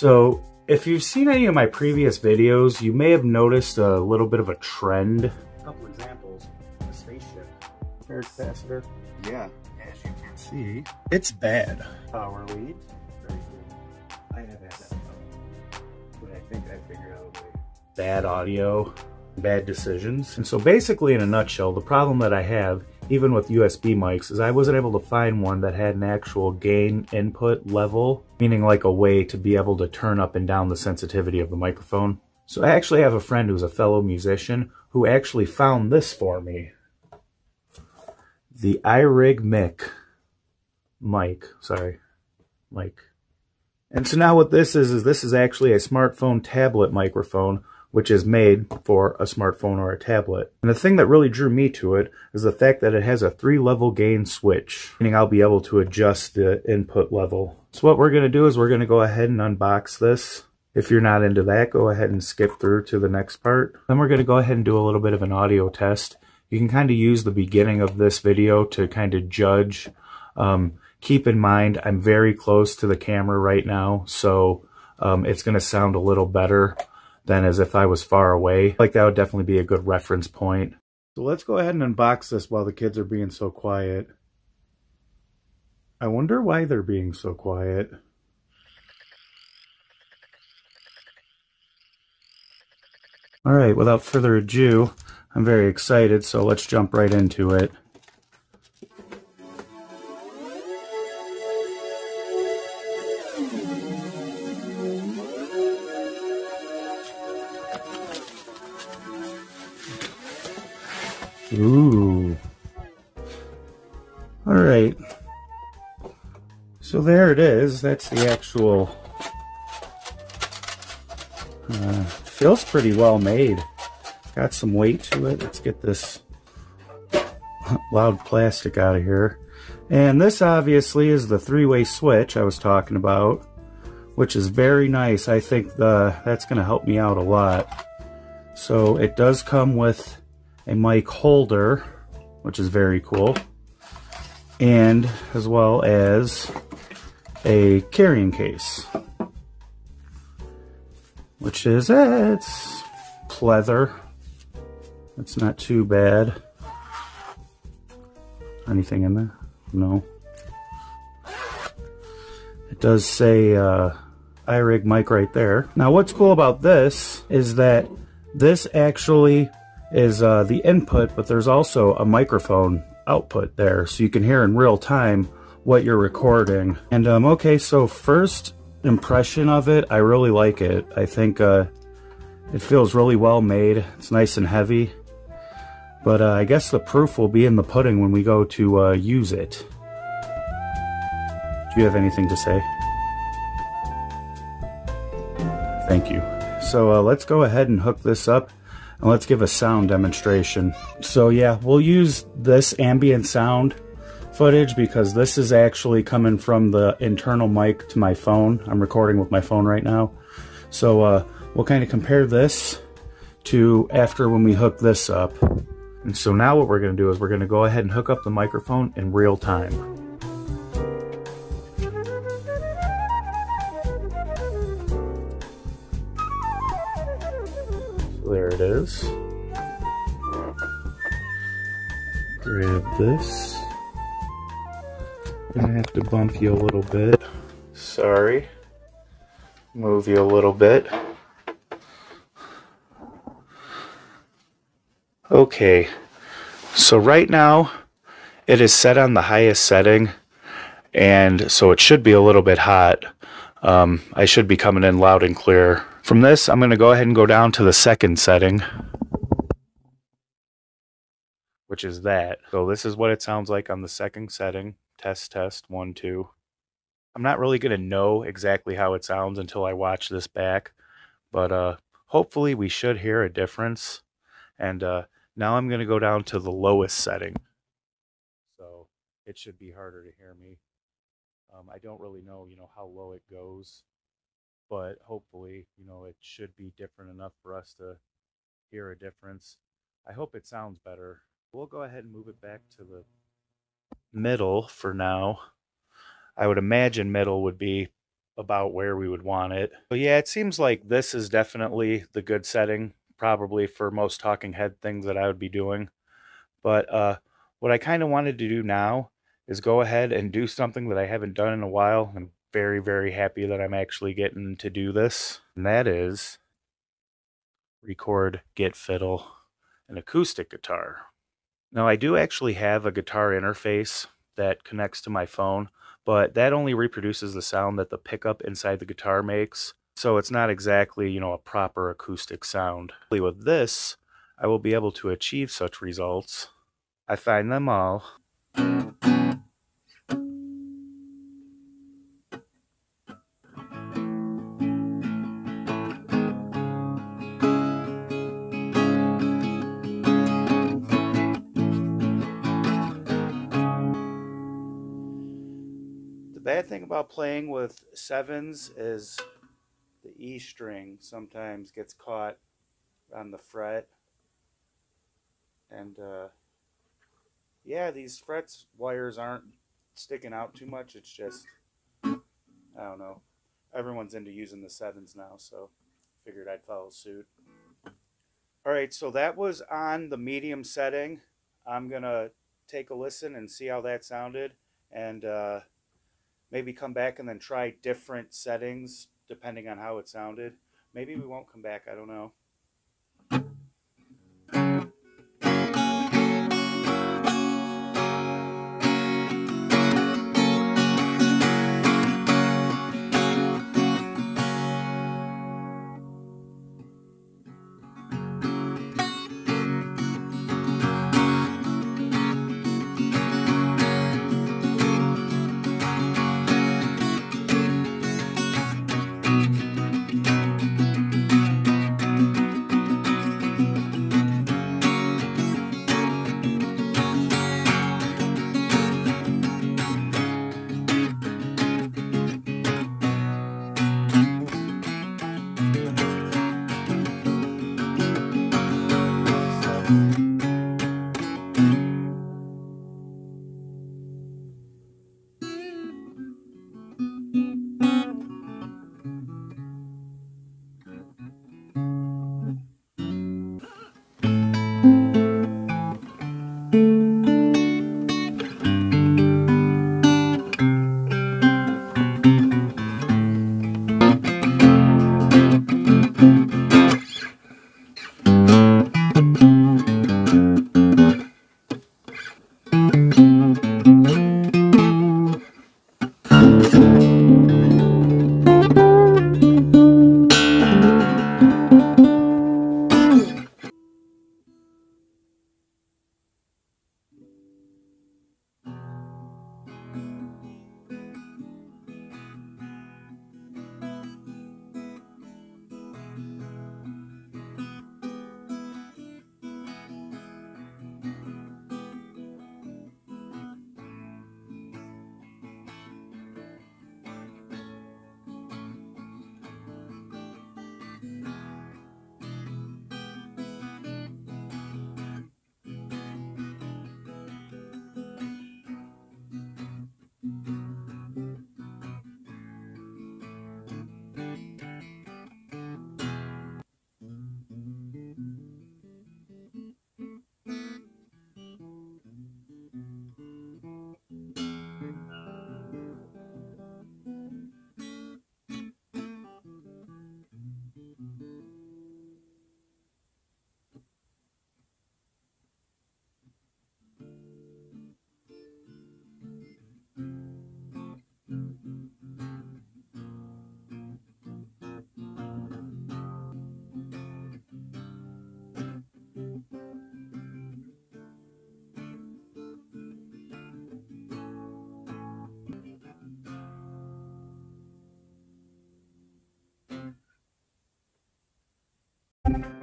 So if you've seen any of my previous videos, you may have noticed a little bit of a trend. A couple examples, the spaceship. Air capacitor. Yeah, as you can see. It's bad. Power lead. Very good. I have had that but I think I figured out a way. Bad audio, bad decisions. And so basically in a nutshell, the problem that I have even with USB mics, is I wasn't able to find one that had an actual gain input level, meaning like a way to be able to turn up and down the sensitivity of the microphone. So I actually have a friend who's a fellow musician who actually found this for me. The iRig Mic mic, sorry, mic. And so now what this is, is this is actually a smartphone tablet microphone which is made for a smartphone or a tablet. And the thing that really drew me to it is the fact that it has a three level gain switch, meaning I'll be able to adjust the input level. So what we're going to do is we're going to go ahead and unbox this. If you're not into that, go ahead and skip through to the next part. Then we're going to go ahead and do a little bit of an audio test. You can kind of use the beginning of this video to kind of judge. Um, keep in mind, I'm very close to the camera right now, so um, it's going to sound a little better than as if I was far away. Like that would definitely be a good reference point. So let's go ahead and unbox this while the kids are being so quiet. I wonder why they're being so quiet. Alright, without further ado, I'm very excited, so let's jump right into it. Ooh. All right. So there it is. That's the actual... Uh, feels pretty well made. Got some weight to it. Let's get this loud plastic out of here. And this obviously is the three-way switch I was talking about, which is very nice. I think the, that's going to help me out a lot. So it does come with a mic holder, which is very cool, and as well as a carrying case, which is, it's pleather. It's not too bad. Anything in there? No. It does say uh, iRig mic right there. Now what's cool about this is that this actually is uh, the input, but there's also a microphone output there, so you can hear in real time what you're recording. And um, okay, so first impression of it, I really like it. I think uh, it feels really well made. It's nice and heavy. But uh, I guess the proof will be in the pudding when we go to uh, use it. Do you have anything to say? Thank you. So uh, let's go ahead and hook this up and let's give a sound demonstration. So yeah, we'll use this ambient sound footage because this is actually coming from the internal mic to my phone. I'm recording with my phone right now. So uh, we'll kind of compare this to after when we hook this up. And so now what we're going to do is we're going to go ahead and hook up the microphone in real time. Grab this. I'm gonna have to bump you a little bit. Sorry. Move you a little bit. Okay, so right now it is set on the highest setting and so it should be a little bit hot. Um, I should be coming in loud and clear from this, I'm going to go ahead and go down to the second setting, which is that. So this is what it sounds like on the second setting. Test, test, one, two. I'm not really going to know exactly how it sounds until I watch this back, but uh, hopefully we should hear a difference. And uh, now I'm going to go down to the lowest setting. So it should be harder to hear me. Um, I don't really know, you know, how low it goes but hopefully, you know, it should be different enough for us to hear a difference. I hope it sounds better. We'll go ahead and move it back to the middle for now. I would imagine middle would be about where we would want it. But yeah, it seems like this is definitely the good setting, probably for most talking head things that I would be doing. But uh, what I kind of wanted to do now is go ahead and do something that I haven't done in a while. I'm very, very happy that I'm actually getting to do this. And that is record, get fiddle, an acoustic guitar. Now, I do actually have a guitar interface that connects to my phone, but that only reproduces the sound that the pickup inside the guitar makes. So it's not exactly, you know, a proper acoustic sound. With this, I will be able to achieve such results. I find them all. Thing about playing with sevens is the E string sometimes gets caught on the fret. And uh, yeah, these frets wires aren't sticking out too much. It's just, I don't know. Everyone's into using the sevens now, so figured I'd follow suit. All right, so that was on the medium setting. I'm going to take a listen and see how that sounded. And, uh, maybe come back and then try different settings depending on how it sounded. Maybe we won't come back, I don't know. You